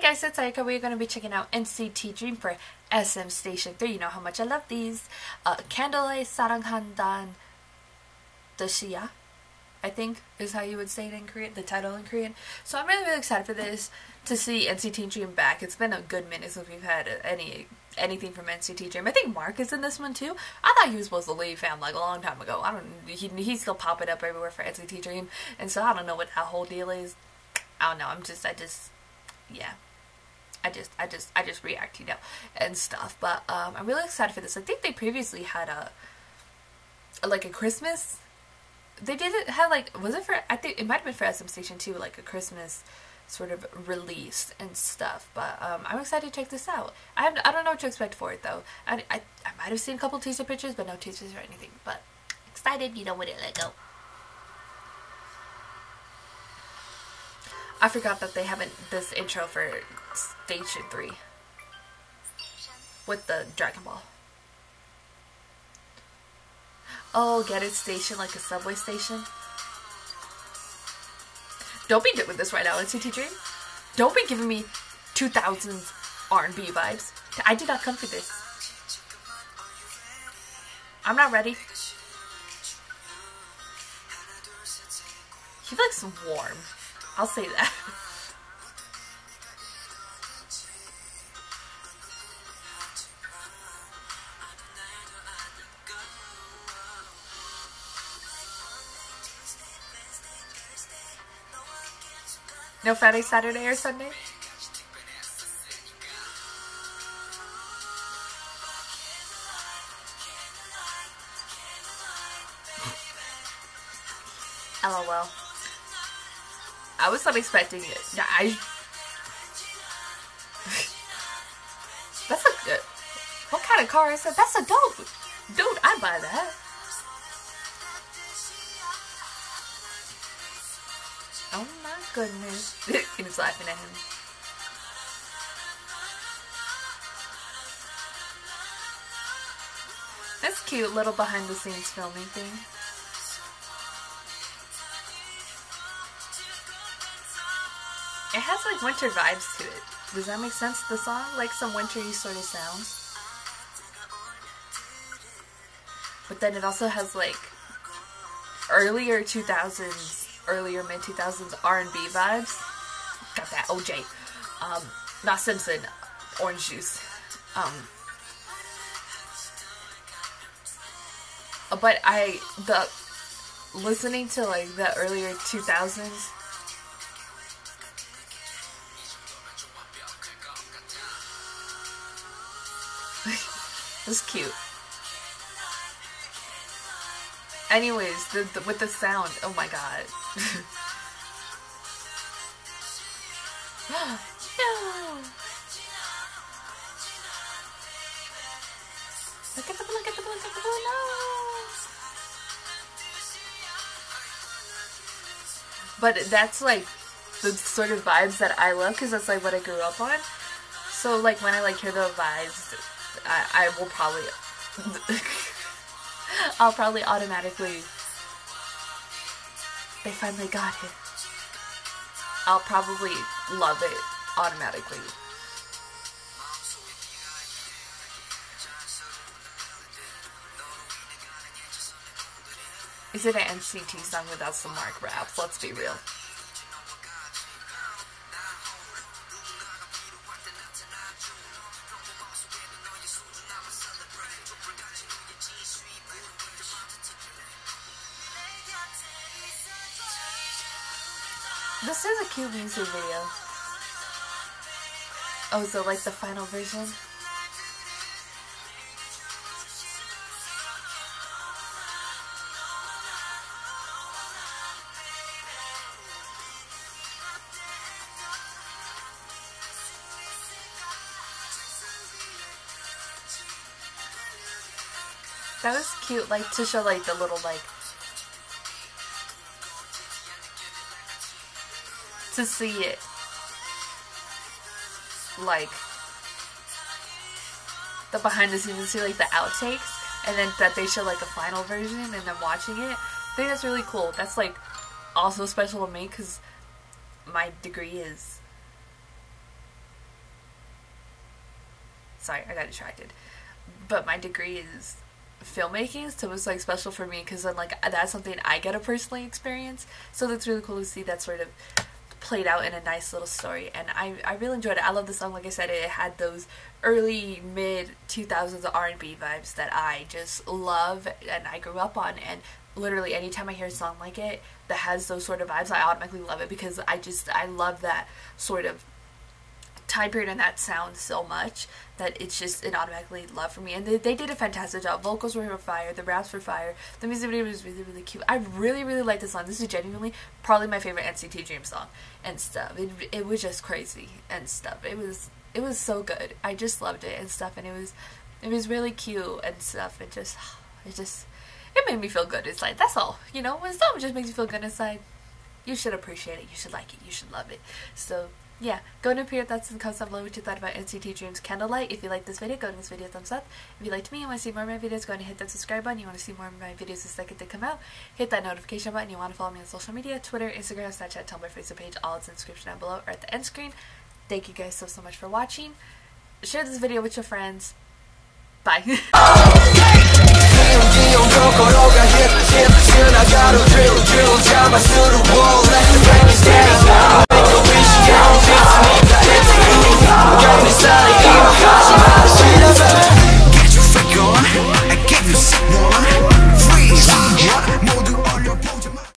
Hey guys, it's Erika. We're going to be checking out NCT Dream for SM Station 3. You know how much I love these. Uh, Candlelight Saranghandan Dashiya, I think is how you would say it in Korean, the title in Korean. So I'm really, really excited for this, to see NCT Dream back. It's been a good minute since we've had any anything from NCT Dream. I think Mark is in this one too. I thought he was supposed to leave fam like a long time ago. I don't, he, he's still popping up everywhere for NCT Dream. And so I don't know what that whole deal is. I don't know. I'm just, I just yeah I just, I just, I just react, you know, and stuff. But um, I'm really excited for this. I think they previously had a, like a Christmas. They did it had like was it for I think it might have been for SM Station too, like a Christmas sort of release and stuff. But um, I'm excited to check this out. I have, I don't know what to expect for it though. I, I, I might have seen a couple teaser pictures, but no teasers or anything. But excited, you know, when it let go. I forgot that they haven't this intro for Station 3 with the Dragon Ball. Oh, get it station like a subway station? Don't be doing this right now, NCT Dream. Don't be giving me 2000s R&B vibes. I did not come for this. I'm not ready. He looks warm. I'll say that. No Friday, Saturday, or Sunday? LOL. I was not expecting it. I. That's a good. What kind of car is that? That's a dope. Dude, I buy that. Oh my goodness. he was laughing at him. That's cute little behind the scenes filming thing. Winter vibes to it. Does that make sense? The song? Like some wintry sort of sounds. But then it also has like earlier 2000s, earlier mid 2000s R&B vibes. Got that OJ. Um, not Simpson, Orange Juice. Um, but I the listening to like the earlier 2000s It's cute. Anyways, the, the, with the sound, oh my god. no. Look at the look at the look at the no. But that's like the sort of vibes that I love because that's like what I grew up on. So like when I like hear the vibes I, I will probably I'll probably automatically they finally got it. I'll probably love it automatically. Is it an NCT song without some Mark raps? Let's be real. This is a cute music video. Oh, so like the final version? That was cute, like to show like the little like to see it like the behind the scenes see like the outtakes and then that they show like a final version and then watching it I think that's really cool that's like also special to me because my degree is sorry, I got distracted. But my degree is filmmaking, so it's like special for me because then like that's something I get to personally experience. So that's really cool to see that sort of played out in a nice little story and I, I really enjoyed it. I love the song like I said it had those early mid 2000s R&B vibes that I just love and I grew up on and literally anytime I hear a song like it that has those sort of vibes I automatically love it because I just I love that sort of time period and that sound so much that it's just an automatically love for me. And they, they did a fantastic job. Vocals were fire, the raps were fire, the music video was really, really cute. I really, really like this song. This is genuinely probably my favorite NCT Dream song and stuff. It, it was just crazy and stuff. It was it was so good. I just loved it and stuff and it was it was really cute and stuff. It just it just it made me feel good inside. That's all. You know, when something just makes you feel good inside, you should appreciate it. You should like it. You should love it. So yeah, go and appear thoughts in the comments below what you thought about NCT Dreams Candlelight. If you like this video, go and give this video a thumbs up. If you liked me and want to see more of my videos, go and hit that subscribe button. You want to see more of my videos the second they come out, hit that notification button. You want to follow me on social media, Twitter, Instagram, Snapchat, Tumblr, Facebook page, all it's in the description down below or at the end screen. Thank you guys so, so much for watching. Share this video with your friends. Bye.